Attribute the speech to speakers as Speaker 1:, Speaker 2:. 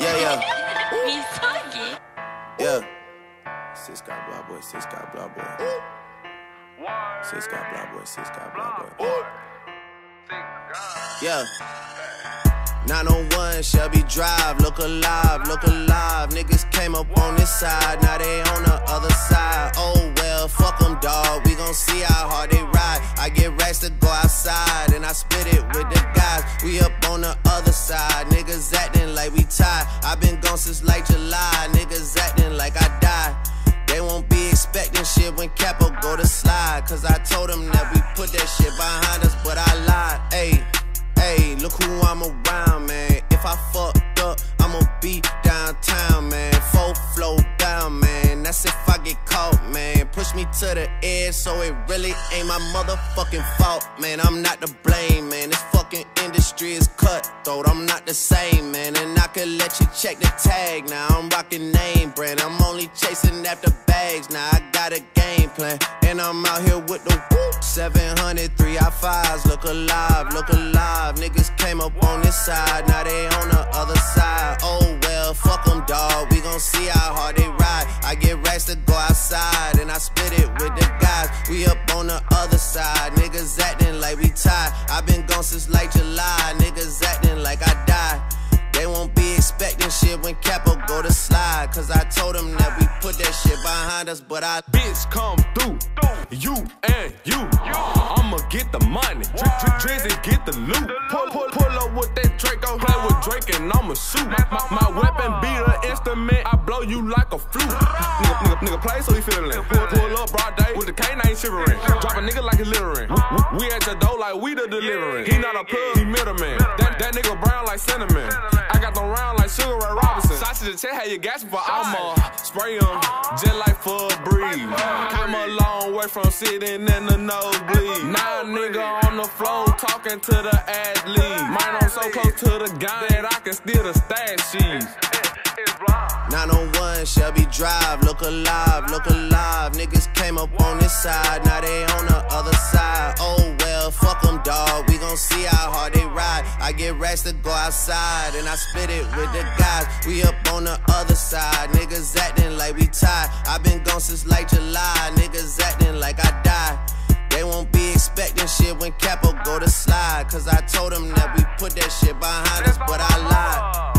Speaker 1: Yeah, yeah.
Speaker 2: He's talking.
Speaker 1: Yeah. Six got BlocBoy, Six got BlocBoy. Six got BlocBoy, Six got blah boy. Yeah. 901 Shelby Drive, look alive, look alive. Niggas came up on this side, now they on the other side. Oh well, fuck them, dawg. We gon' see how hard they ride. I get racks to go outside, and I spit it niggas acting like we tied. i been gone since like July, niggas acting like I died. They won't be expecting shit when Capo go to slide. Cause I told them that we put that shit behind us, but I lied. Ayy, ayy, look who I'm around, man. If I fucked up, I'ma be downtown, man. Full flow down, man. That's if I get caught, man. Push me to the edge, so it really ain't my motherfucking fault, man. I'm not to blame, man. It's fucking check the tag. Now I'm rocking name brand. I'm only chasing after bags. Now I got a game plan. And I'm out here with the whoop. 700, 3 I 5s. Look alive, look alive. Niggas came up on this side. Now they on the other side. Oh well, fuck them, dog. We gon' see how hard they ride. I get racks to go outside. And I spit it with the guys. We up on the other side. Niggas acting like we tied. i been gone since like July. Niggas acting like I died. They won't expecting shit when Capo go to slide. Cause I told them that we put that shit behind us, but I.
Speaker 3: Bitch, come through. You and you. I'ma get the money. Dri- dri- Drizzy get the loot. Pull, pull, pull up with that Draco. Play with Drake and I'ma shoot. My, my weapon be the instrument. I blow you like a flute. Nigga, nigga, nigga play so he feelin' Pull, pull up broad day with the canine shivering. Drop a nigga like he littering. We, we at the door like we the delivering. He not a plug, he middleman. That, that nigga brown like cinnamon. I got Robinson. Sausage and check how you gasping for I'ma spray 'em just like for a breeze. Come a long way from sitting in the nosebleed. Now a nigga on the floor talking to the athlete. Mine I'm so close to the gun that I can steal the stash sheets.
Speaker 1: 901 Shelby Drive, look alive, look alive. Niggas came up on this side, now they on gon' see how hard they ride. I get racks to go outside, and I spit it with the guys. We up on the other side, niggas acting like we tied. i been gone since like July, niggas acting like I died. They won't be expecting shit when Capo go to slide. Cause I told them that we put that shit behind us, but I lied.